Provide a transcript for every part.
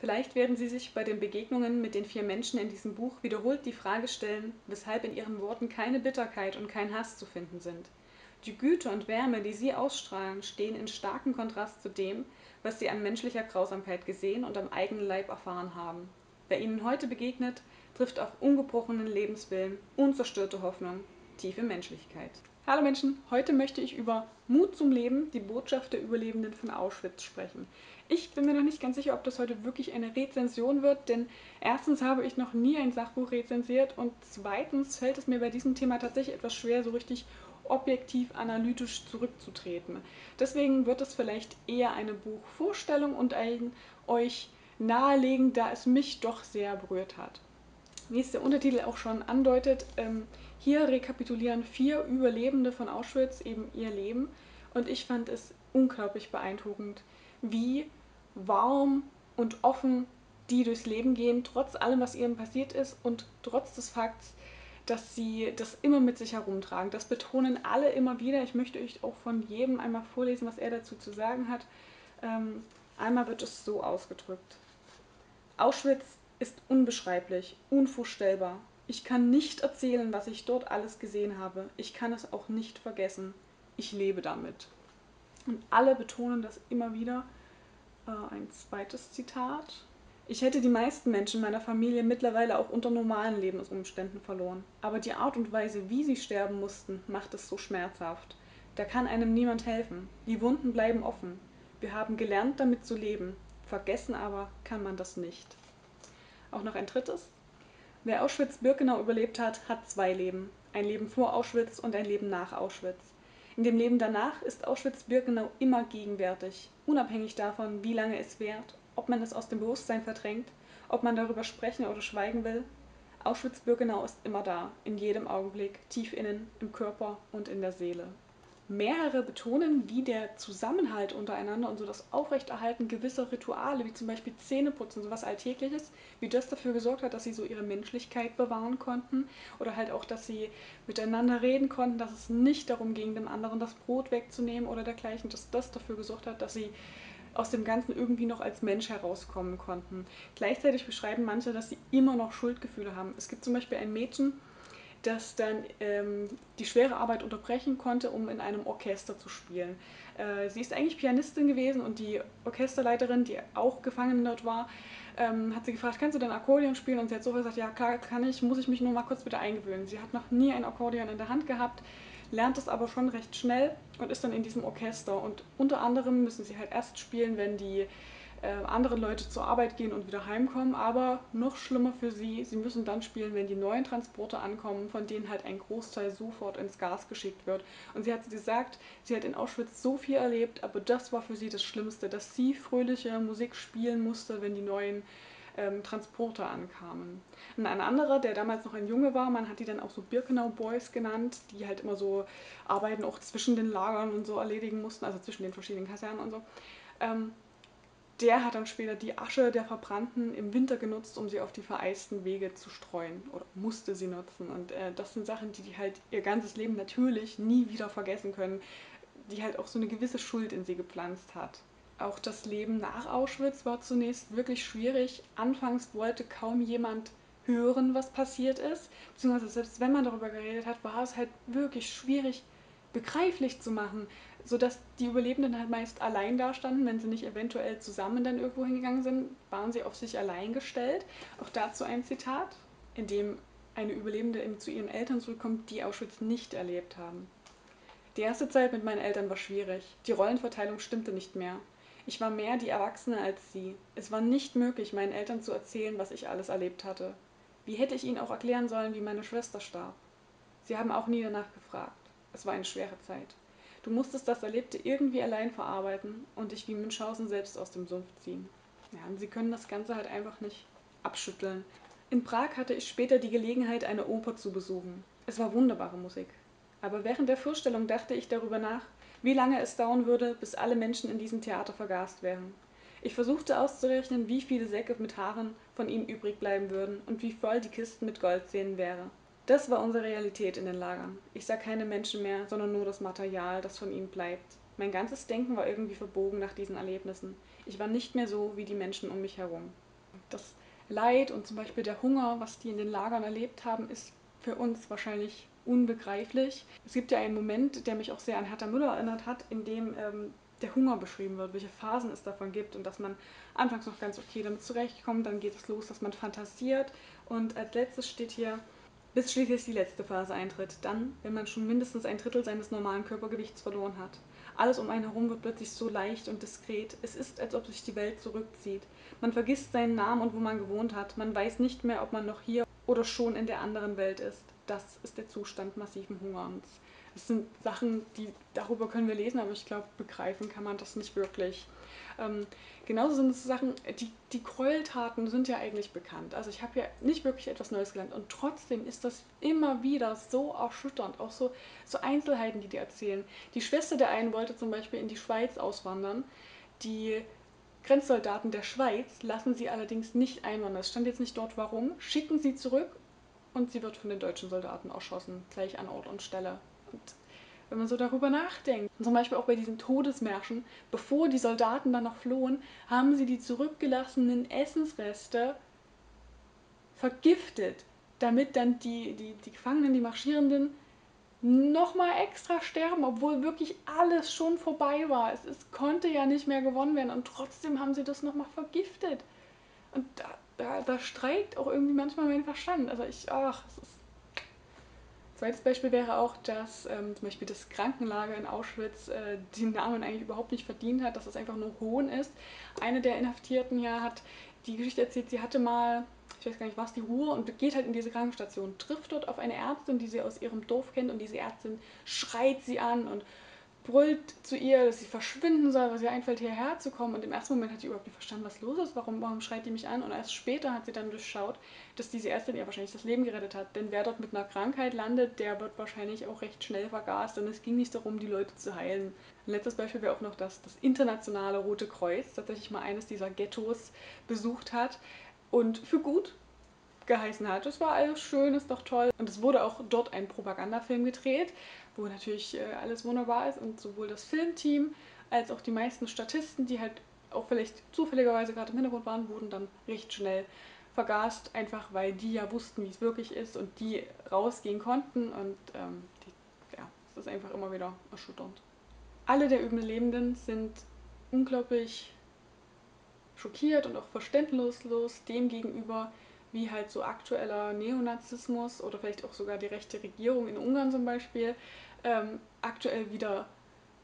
Vielleicht werden Sie sich bei den Begegnungen mit den vier Menschen in diesem Buch wiederholt die Frage stellen, weshalb in ihren Worten keine Bitterkeit und kein Hass zu finden sind. Die Güte und Wärme, die sie ausstrahlen, stehen in starkem Kontrast zu dem, was sie an menschlicher Grausamkeit gesehen und am eigenen Leib erfahren haben. Wer ihnen heute begegnet, trifft auf ungebrochenen Lebenswillen, unzerstörte Hoffnung, tiefe Menschlichkeit. Hallo Menschen, heute möchte ich über Mut zum Leben, die Botschaft der Überlebenden von Auschwitz sprechen. Ich bin mir noch nicht ganz sicher, ob das heute wirklich eine Rezension wird, denn erstens habe ich noch nie ein Sachbuch rezensiert und zweitens fällt es mir bei diesem Thema tatsächlich etwas schwer, so richtig objektiv analytisch zurückzutreten. Deswegen wird es vielleicht eher eine Buchvorstellung und ein euch nahelegen, da es mich doch sehr berührt hat. Wie es der Untertitel auch schon andeutet, ähm, hier rekapitulieren vier Überlebende von Auschwitz eben ihr Leben und ich fand es unglaublich beeindruckend, wie warm und offen die durchs Leben gehen, trotz allem, was ihnen passiert ist und trotz des Fakts, dass sie das immer mit sich herumtragen. Das betonen alle immer wieder. Ich möchte euch auch von jedem einmal vorlesen, was er dazu zu sagen hat. Ähm, einmal wird es so ausgedrückt. Auschwitz ist unbeschreiblich, unvorstellbar. Ich kann nicht erzählen, was ich dort alles gesehen habe. Ich kann es auch nicht vergessen. Ich lebe damit. Und alle betonen das immer wieder äh, ein zweites Zitat. Ich hätte die meisten Menschen meiner Familie mittlerweile auch unter normalen Lebensumständen verloren. Aber die Art und Weise, wie sie sterben mussten, macht es so schmerzhaft. Da kann einem niemand helfen. Die Wunden bleiben offen. Wir haben gelernt, damit zu leben. Vergessen aber kann man das nicht. Auch noch ein drittes. Wer Auschwitz-Birkenau überlebt hat, hat zwei Leben. Ein Leben vor Auschwitz und ein Leben nach Auschwitz. In dem Leben danach ist Auschwitz-Birkenau immer gegenwärtig, unabhängig davon, wie lange es währt, ob man es aus dem Bewusstsein verdrängt, ob man darüber sprechen oder schweigen will. Auschwitz-Birkenau ist immer da, in jedem Augenblick, tief innen, im Körper und in der Seele mehrere betonen, wie der Zusammenhalt untereinander und so das Aufrechterhalten gewisser Rituale, wie zum Beispiel Zähneputzen, sowas Alltägliches, wie das dafür gesorgt hat, dass sie so ihre Menschlichkeit bewahren konnten oder halt auch, dass sie miteinander reden konnten, dass es nicht darum ging, dem anderen das Brot wegzunehmen oder dergleichen, dass das dafür gesorgt hat, dass sie aus dem Ganzen irgendwie noch als Mensch herauskommen konnten. Gleichzeitig beschreiben manche, dass sie immer noch Schuldgefühle haben. Es gibt zum Beispiel ein Mädchen, das dann ähm, die schwere Arbeit unterbrechen konnte, um in einem Orchester zu spielen. Äh, sie ist eigentlich Pianistin gewesen und die Orchesterleiterin, die auch gefangen dort war, ähm, hat sie gefragt, kannst du denn Akkordeon spielen? Und sie hat so gesagt, ja klar kann ich, muss ich mich nur mal kurz bitte eingewöhnen. Sie hat noch nie ein Akkordeon in der Hand gehabt, lernt es aber schon recht schnell und ist dann in diesem Orchester. Und unter anderem müssen sie halt erst spielen, wenn die andere Leute zur Arbeit gehen und wieder heimkommen. Aber noch schlimmer für sie, sie müssen dann spielen, wenn die neuen Transporte ankommen, von denen halt ein Großteil sofort ins Gas geschickt wird. Und sie hat gesagt, sie hat in Auschwitz so viel erlebt, aber das war für sie das Schlimmste, dass sie fröhliche Musik spielen musste, wenn die neuen ähm, Transporter ankamen. Und ein anderer, der damals noch ein Junge war, man hat die dann auch so Birkenau Boys genannt, die halt immer so Arbeiten auch zwischen den Lagern und so erledigen mussten, also zwischen den verschiedenen Kasernen und so. Ähm, der hat dann später die Asche der Verbrannten im Winter genutzt, um sie auf die vereisten Wege zu streuen oder musste sie nutzen. Und äh, das sind Sachen, die die halt ihr ganzes Leben natürlich nie wieder vergessen können, die halt auch so eine gewisse Schuld in sie gepflanzt hat. Auch das Leben nach Auschwitz war zunächst wirklich schwierig. Anfangs wollte kaum jemand hören, was passiert ist. Beziehungsweise selbst wenn man darüber geredet hat, war es halt wirklich schwierig begreiflich zu machen sodass die Überlebenden halt meist allein dastanden, wenn sie nicht eventuell zusammen dann irgendwo hingegangen sind, waren sie auf sich allein gestellt. Auch dazu ein Zitat, in dem eine Überlebende zu ihren Eltern zurückkommt, die Auschwitz nicht erlebt haben. Die erste Zeit mit meinen Eltern war schwierig. Die Rollenverteilung stimmte nicht mehr. Ich war mehr die Erwachsene als sie. Es war nicht möglich, meinen Eltern zu erzählen, was ich alles erlebt hatte. Wie hätte ich ihnen auch erklären sollen, wie meine Schwester starb? Sie haben auch nie danach gefragt. Es war eine schwere Zeit. Du musstest das Erlebte irgendwie allein verarbeiten und dich wie Münchhausen selbst aus dem Sumpf ziehen. Ja, und sie können das Ganze halt einfach nicht abschütteln. In Prag hatte ich später die Gelegenheit, eine Oper zu besuchen. Es war wunderbare Musik. Aber während der Vorstellung dachte ich darüber nach, wie lange es dauern würde, bis alle Menschen in diesem Theater vergast wären. Ich versuchte auszurechnen, wie viele Säcke mit Haaren von ihnen übrig bleiben würden und wie voll die Kisten mit Goldzähnen wäre. Das war unsere Realität in den Lagern. Ich sah keine Menschen mehr, sondern nur das Material, das von ihnen bleibt. Mein ganzes Denken war irgendwie verbogen nach diesen Erlebnissen. Ich war nicht mehr so wie die Menschen um mich herum. Das Leid und zum Beispiel der Hunger, was die in den Lagern erlebt haben, ist für uns wahrscheinlich unbegreiflich. Es gibt ja einen Moment, der mich auch sehr an Hertha Müller erinnert hat, in dem ähm, der Hunger beschrieben wird, welche Phasen es davon gibt und dass man anfangs noch ganz okay damit zurechtkommt, dann geht es los, dass man fantasiert und als letztes steht hier, bis schließlich die letzte Phase eintritt, dann, wenn man schon mindestens ein Drittel seines normalen Körpergewichts verloren hat. Alles um einen herum wird plötzlich so leicht und diskret. Es ist, als ob sich die Welt zurückzieht. Man vergisst seinen Namen und wo man gewohnt hat. Man weiß nicht mehr, ob man noch hier oder schon in der anderen Welt ist. Das ist der Zustand massiven Hungerns. Das sind Sachen, die darüber können wir lesen, aber ich glaube, begreifen kann man das nicht wirklich. Ähm, genauso sind es Sachen, die, die Gräueltaten sind ja eigentlich bekannt. Also ich habe ja nicht wirklich etwas Neues gelernt und trotzdem ist das immer wieder so erschütternd, auch so, so Einzelheiten, die die erzählen. Die Schwester der einen wollte zum Beispiel in die Schweiz auswandern. Die Grenzsoldaten der Schweiz lassen sie allerdings nicht einwandern. Es stand jetzt nicht dort warum, schicken sie zurück und sie wird von den deutschen Soldaten erschossen, gleich an Ort und Stelle. Und wenn man so darüber nachdenkt, zum Beispiel auch bei diesen Todesmärschen, bevor die Soldaten dann noch flohen, haben sie die zurückgelassenen Essensreste vergiftet, damit dann die, die, die Gefangenen, die Marschierenden, nochmal extra sterben, obwohl wirklich alles schon vorbei war. Es, es konnte ja nicht mehr gewonnen werden und trotzdem haben sie das nochmal vergiftet. Und da, da, da streikt auch irgendwie manchmal mein Verstand. Also ich, ach, es ist Zweites Beispiel wäre auch, dass ähm, zum Beispiel das Krankenlager in Auschwitz äh, den Namen eigentlich überhaupt nicht verdient hat, dass es einfach nur Hohn ist. Eine der Inhaftierten ja hat die Geschichte erzählt, sie hatte mal, ich weiß gar nicht was, die Ruhe und geht halt in diese Krankenstation, trifft dort auf eine Ärztin, die sie aus ihrem Dorf kennt und diese Ärztin schreit sie an und brüllt zu ihr, dass sie verschwinden soll, was ihr einfällt, hierher zu kommen. Und im ersten Moment hat sie überhaupt nicht verstanden, was los ist, warum, warum schreit die mich an. Und erst später hat sie dann durchschaut, dass diese Ärztin ihr wahrscheinlich das Leben gerettet hat. Denn wer dort mit einer Krankheit landet, der wird wahrscheinlich auch recht schnell vergast. Und es ging nicht darum, die Leute zu heilen. Ein letztes Beispiel wäre auch noch, dass das internationale Rote Kreuz tatsächlich mal eines dieser Ghettos besucht hat und für gut geheißen hat. Es war alles schön, ist doch toll. Und es wurde auch dort ein Propagandafilm gedreht wo natürlich äh, alles wunderbar ist und sowohl das Filmteam als auch die meisten Statisten, die halt auch vielleicht zufälligerweise gerade im Hintergrund waren, wurden dann recht schnell vergast, einfach weil die ja wussten, wie es wirklich ist und die rausgehen konnten und ähm, die, ja, es ist einfach immer wieder erschütternd. Alle der Überlebenden sind unglaublich schockiert und auch verständnislos dem gegenüber, wie halt so aktueller Neonazismus oder vielleicht auch sogar die rechte Regierung in Ungarn zum Beispiel ähm, aktuell wieder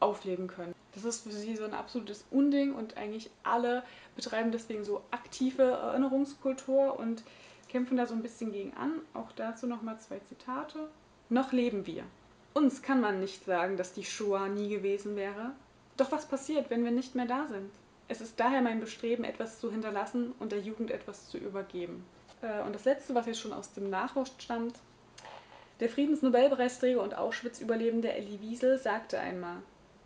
aufleben können. Das ist für sie so ein absolutes Unding und eigentlich alle betreiben deswegen so aktive Erinnerungskultur und kämpfen da so ein bisschen gegen an. Auch dazu nochmal zwei Zitate. Noch leben wir. Uns kann man nicht sagen, dass die Shoah nie gewesen wäre. Doch was passiert, wenn wir nicht mehr da sind? Es ist daher mein Bestreben, etwas zu hinterlassen und der Jugend etwas zu übergeben. Äh, und das letzte, was jetzt schon aus dem Nachwuchs stammt, der Friedensnobelpreisträger und Auschwitz-Überlebende Elie Wiesel sagte einmal: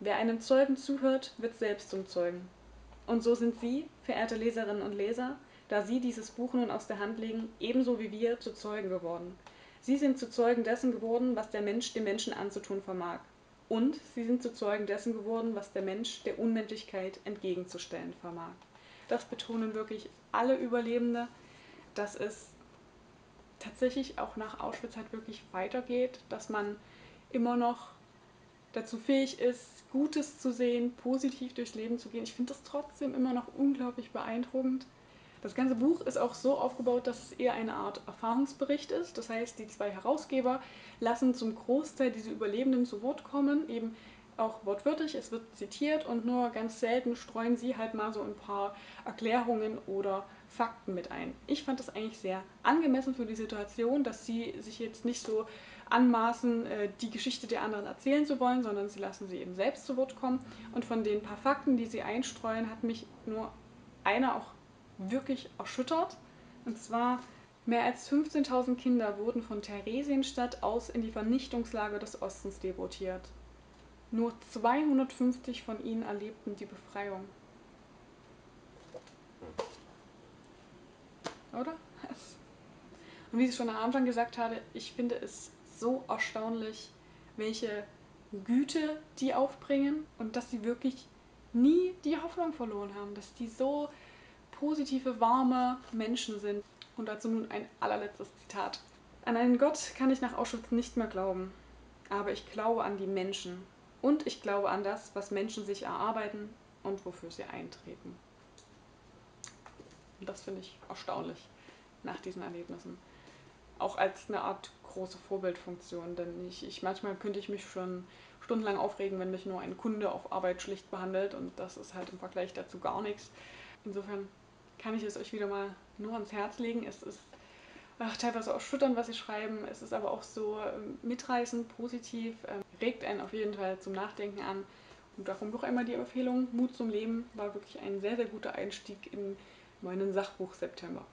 Wer einem Zeugen zuhört, wird selbst zum Zeugen. Und so sind Sie, verehrte Leserinnen und Leser, da Sie dieses Buch nun aus der Hand legen, ebenso wie wir zu Zeugen geworden. Sie sind zu Zeugen dessen geworden, was der Mensch dem Menschen anzutun vermag. Und sie sind zu Zeugen dessen geworden, was der Mensch der Unmenschlichkeit entgegenzustellen vermag. Das betonen wirklich alle Überlebende, dass es tatsächlich auch nach Auschwitz halt wirklich weitergeht, dass man immer noch dazu fähig ist, Gutes zu sehen, positiv durchs Leben zu gehen. Ich finde das trotzdem immer noch unglaublich beeindruckend. Das ganze Buch ist auch so aufgebaut, dass es eher eine Art Erfahrungsbericht ist. Das heißt, die zwei Herausgeber lassen zum Großteil diese Überlebenden zu Wort kommen, eben auch wortwörtlich, es wird zitiert und nur ganz selten streuen sie halt mal so ein paar Erklärungen oder Fakten mit ein. Ich fand das eigentlich sehr angemessen für die Situation, dass sie sich jetzt nicht so anmaßen, äh, die Geschichte der anderen erzählen zu wollen, sondern sie lassen sie eben selbst zu Wort kommen. Und von den paar Fakten, die sie einstreuen, hat mich nur einer auch wirklich erschüttert. Und zwar mehr als 15.000 Kinder wurden von Theresienstadt aus in die Vernichtungslager des Ostens deportiert. Nur 250 von ihnen erlebten die Befreiung. Oder? Und wie ich schon am Anfang gesagt habe, ich finde es so erstaunlich, welche Güte die aufbringen und dass sie wirklich nie die Hoffnung verloren haben, dass die so positive, warme Menschen sind. Und dazu nun ein allerletztes Zitat. An einen Gott kann ich nach Auschwitz nicht mehr glauben, aber ich glaube an die Menschen. Und ich glaube an das, was Menschen sich erarbeiten und wofür sie eintreten. Und das finde ich erstaunlich nach diesen Erlebnissen. Auch als eine Art große Vorbildfunktion, denn ich, ich manchmal könnte ich mich schon stundenlang aufregen, wenn mich nur ein Kunde auf Arbeit schlicht behandelt und das ist halt im Vergleich dazu gar nichts. Insofern kann ich es euch wieder mal nur ans Herz legen. Es ist ach, teilweise erschütternd, was sie schreiben. Es ist aber auch so ähm, mitreißend, positiv, ähm, regt einen auf jeden Fall zum Nachdenken an. Und darum noch einmal die Empfehlung, Mut zum Leben war wirklich ein sehr, sehr guter Einstieg in meinen Sachbuch September.